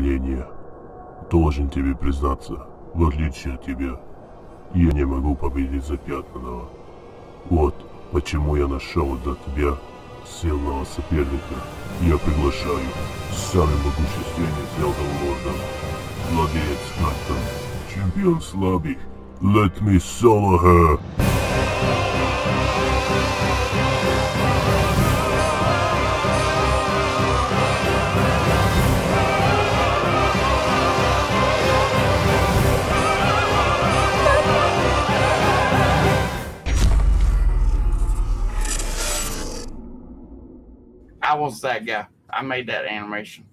поклонение. Должен тебе признаться, в отличие от тебя, я не могу победить запятнанного. Вот почему я нашел для тебя сильного соперника. Я приглашаю самый могущественный Зелдом Лордом, владелец Нактон, чемпион слабых. Let me solo her. I was that guy. I made that animation.